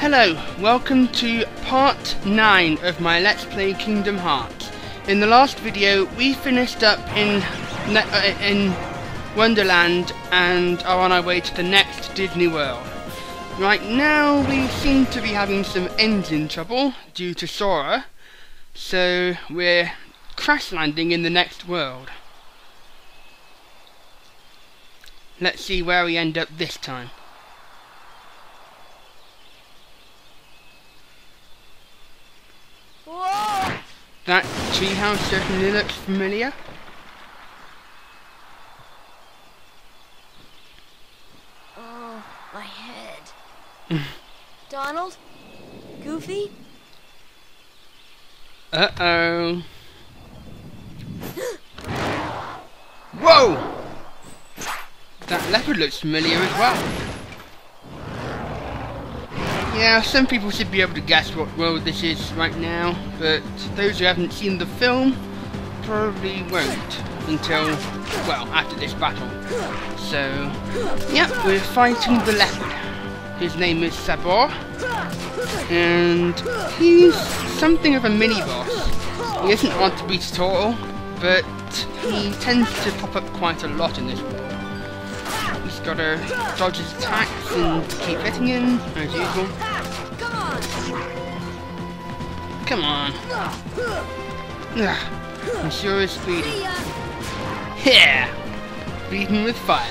Hello, welcome to part 9 of my Let's Play Kingdom Hearts. In the last video, we finished up in uh, in Wonderland and are on our way to the next Disney World. Right now, we seem to be having some engine trouble due to Sora, so we're crash landing in the next world. Let's see where we end up this time. Whoa! That treehouse certainly looks familiar. Oh, my head. Donald? Goofy? Uh-oh. Whoa! That leopard looks familiar as well. Yeah, some people should be able to guess what world this is right now, but those who haven't seen the film probably won't until, well, after this battle. So, yeah, we're fighting the leopard. His name is Sabor, and he's something of a mini-boss. He isn't hard to beat at all, but he tends to pop up quite a lot in this world. He's got to dodge his attacks and keep hitting him, as usual. Come on! Ugh, sure is speedy. Yeah! Beaten with fire.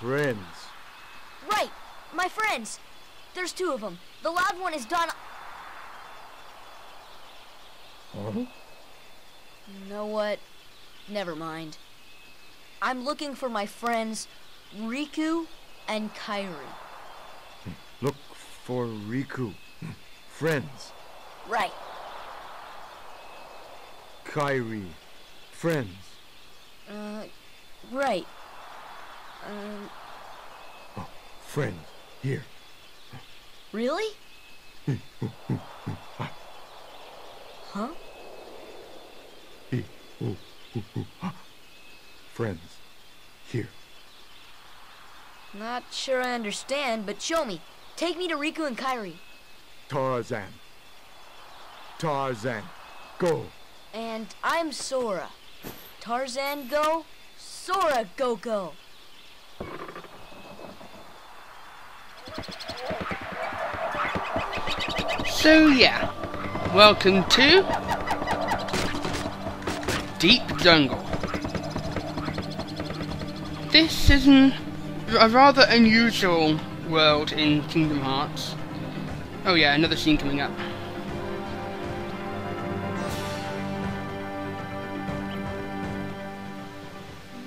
Friends. Right, my friends. There's two of them. The loud one is Don. Huh? You know what? Never mind. I'm looking for my friends Riku and Kairi. Look for Riku. Friends. Right. Kairi. Friends. Uh, right. Um, Oh, friends. Here. really? huh? Friends. Here. Not sure I understand, but show me. Take me to Riku and Kairi. Tarzan. Tarzan. Go. And I'm Sora. Tarzan go, Sora go go. So yeah, welcome to Deep Jungle. This is an, a rather unusual world in Kingdom Hearts. Oh yeah, another scene coming up.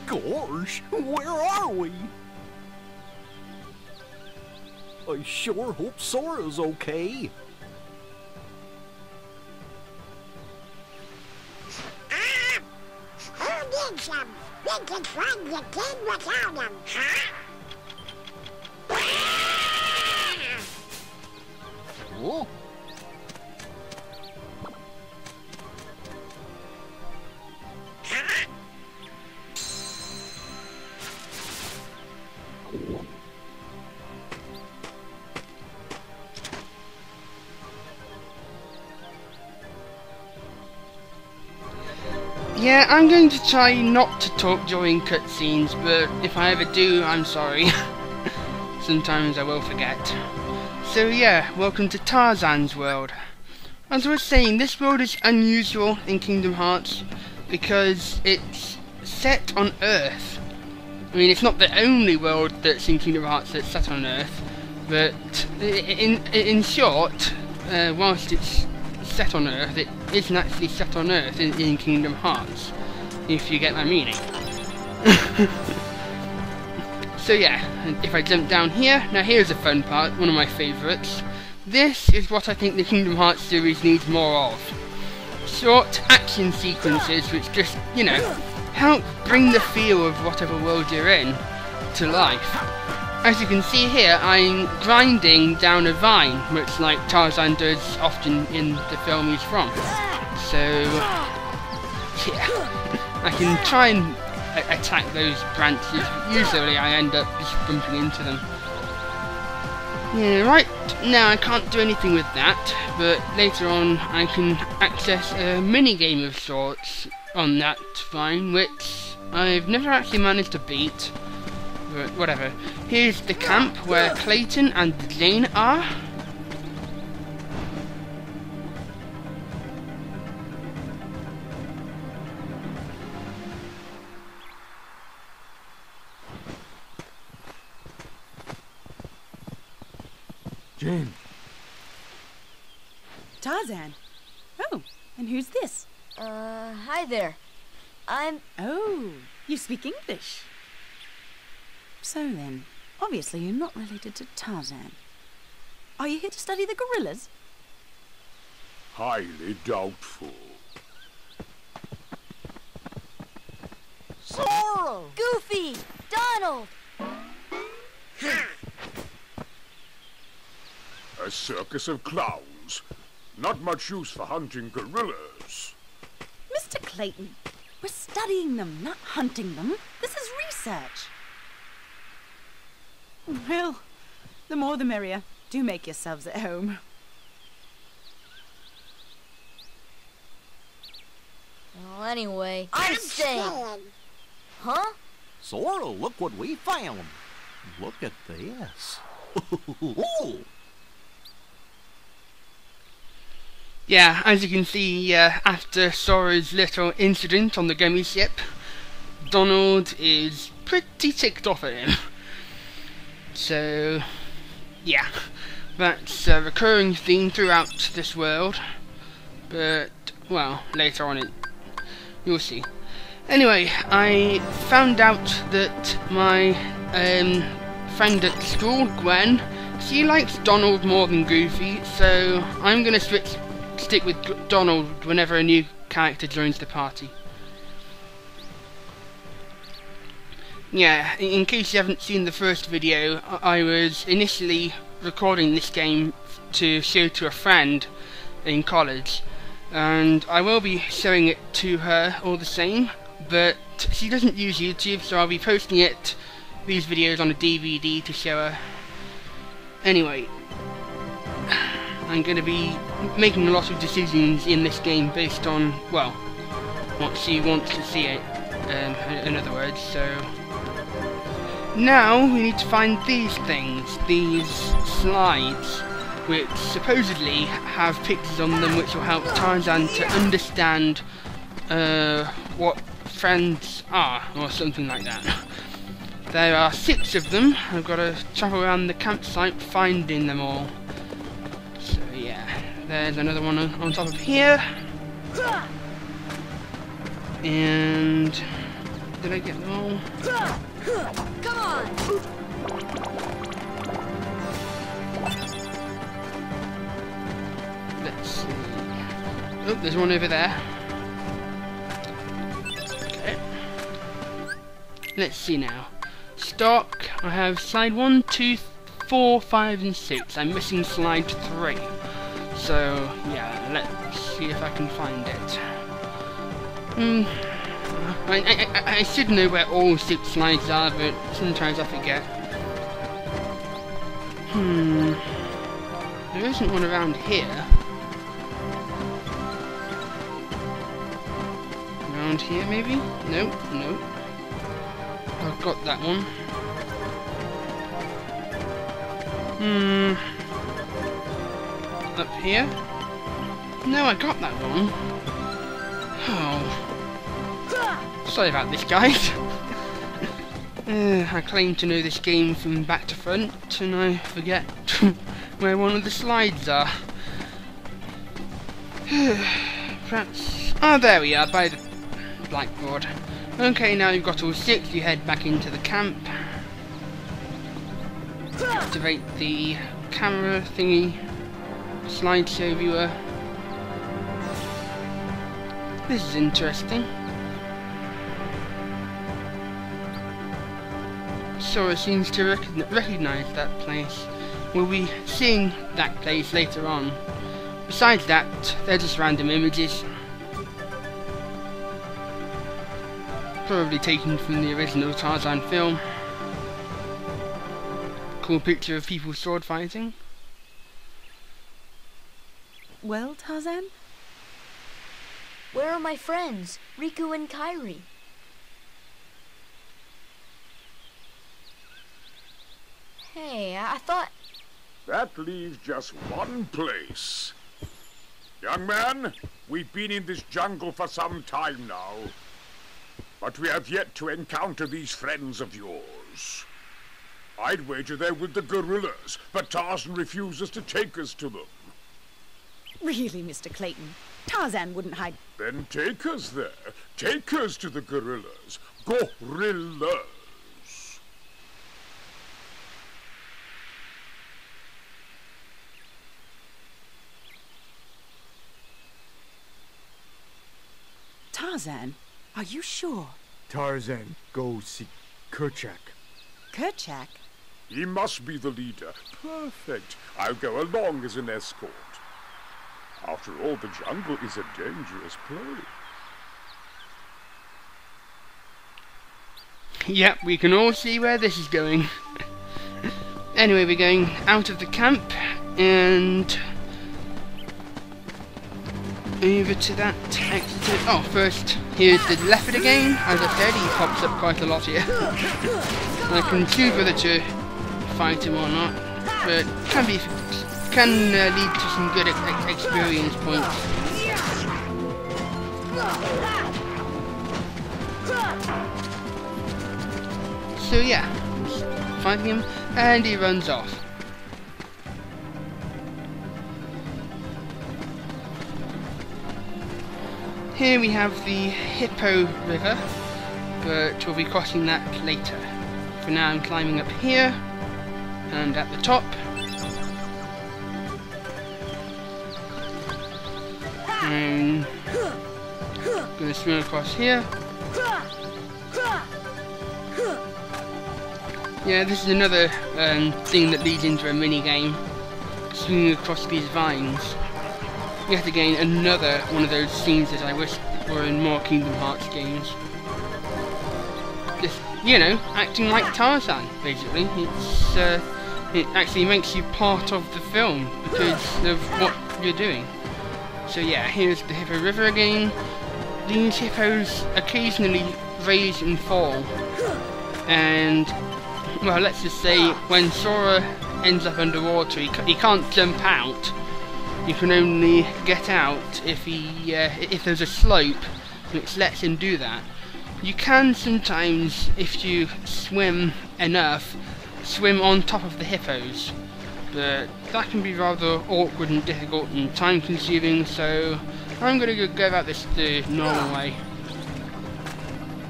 Gosh, where are we? I sure hope Sora's okay. Them? We can find the kid without them, huh? Oh, Yeah, I'm going to try not to talk during cutscenes, but if I ever do, I'm sorry. Sometimes I will forget. So yeah, welcome to Tarzan's world. As I was saying, this world is unusual in Kingdom Hearts because it's set on Earth. I mean, it's not the only world that's in Kingdom Hearts that's set on Earth, but in in short, uh, whilst it's set on Earth, it isn't actually set on Earth in, in Kingdom Hearts, if you get my meaning. so yeah, if I jump down here, now here's a fun part, one of my favourites. This is what I think the Kingdom Hearts series needs more of. Short action sequences which just, you know, help bring the feel of whatever world you're in to life. As you can see here, I'm grinding down a vine, much like Tarzan does often in the film he's from. So, yeah, I can try and attack those branches. but Usually I end up just bumping into them. Yeah, right now I can't do anything with that, but later on I can access a mini game of sorts on that vine, which I've never actually managed to beat. But whatever. Here's the camp where Clayton and Jane are. Jane, Tarzan. Oh, and who's this? Uh, hi there. I'm. Oh, you speak English. So then, obviously you're not related to Tarzan. Are you here to study the gorillas? highly doubtful. Sora! Goofy! Donald! A circus of clowns. Not much use for hunting gorillas. Mr. Clayton, we're studying them, not hunting them. This is research. Well, the more the merrier. Do make yourselves at home. Well, anyway, I'm staying. staying. Huh? Sora, look what we found. Look at this. Yeah, as you can see, uh, after Sora's little incident on the Gummi ship, Donald is pretty ticked off at him. So, yeah, that's a recurring theme throughout this world. But, well, later on it, you'll see. Anyway, I found out that my um, friend at school, Gwen, she likes Donald more than Goofy, so I'm gonna switch stick with Donald whenever a new character joins the party. Yeah, in, case you haven't seen the first video, I, I was initially recording this game to show to a friend in college, and I will be showing it to her all the same, but she doesn't use YouTube, so I'll be posting it, these videos on a DVD to show her. Anyway, I'm going to be making a lot of decisions in this game based on, well, what she wants to see it, um, in other words, so... Now we need to find these things, these slides, which supposedly have pictures on them which will help Tarzan to understand uh, what friends are, or something like that. There are six of them. I've got to travel around the campsite finding them all. So yeah, there's another one on, top of here. And did I get them all? Come on! Let's see. Oh, there's one over there. Okay. Let's see now. Stock. I have slide one, two, four, five, and six. I'm missing slide three. So yeah, let's see if I can find it. Hmm. I, I, I, should know where all six slides are, but sometimes I forget. Hmm. There isn't one around here. Around here, maybe? Nope, nope. I've got that one. Hmm. up here. No, I got that wrong. Oh. Sorry about this, guys. uh, I claim to know this game from back to front, and I forget where one of the slides are. Perhaps... Oh, there we are, by the blackboard. Okay, now you've got all six, you head back into the camp. Activate the camera thingy, slideshow viewer. This is interesting. Sora seems to recogn recognize that place. We'll be seeing that place later on. Besides that, they're just random images. Probably taken from the original Tarzan film. Cool picture of people sword fighting. Well, Tarzan? Where are my friends, Riku and Kairi? Hey, I I thought... That leaves just one place. Young man, we've been in this jungle for some time now. But we have yet to encounter these friends of yours. I'd wager they're with the gorillas, but Tarzan refuses to take us to them. Really, Mr. Clayton? Tarzan wouldn't hide. Then take us there. Take us to the gorillas. Gorillas. Tarzan? Are you sure? Tarzan, go see Kerchak. Kerchak? He must be the leader. Perfect. I'll go along as an escort. After all, the jungle is a dangerous place. Yep, we can all see where this is going. anyway, we're going out of the camp and over to that exit. Oh, first, here's the leopard again. As I said, he pops up quite a lot here. I can choose whether to fight him or not, but can be can uh, lead to some good ex experience points. So yeah, fighting him, and he runs off. Here we have the Hippo River, but we'll be crossing that later. For now I'm climbing up here, and at the top. And gonna swim across here. Yeah, this is another um, thing that leads into a mini game. Swinging across these vines. Yet again, another one of those scenes that I wish were in more Kingdom Hearts games. Just, you know, acting like Tarzan, basically. It's, uh, it actually makes you part of the film because of what you're doing. So yeah, here's the Hippo River again. These hippos occasionally raise and fall. And, well, let's just say when Sora ends up underwater, he, he can't jump out. You can only get out if he uh, if there's a slope which lets him do that. You can sometimes, if you swim enough, swim on top of the hippos, but that can be rather awkward and difficult and time consuming, so I'm going to go about this the normal way.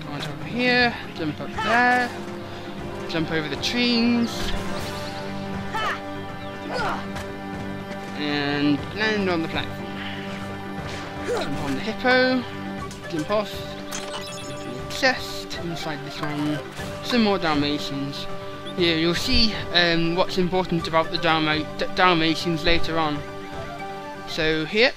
Go on top of here, jump up there, jump over the trees, and land on the platform. Jump on the hippo, jump off, the chest, inside this one, some more Dalmatians. Yeah, you'll see um, what's important about the Dalma Dalmatians later on. So here.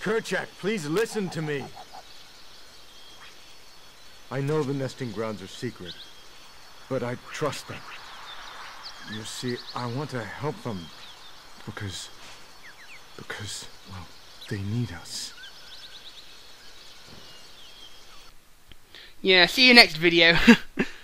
Kerchak, please listen to me. I know the nesting grounds are secret, but I trust them. You see, I want to help them because, because, well, they need us. Yeah, see you next video.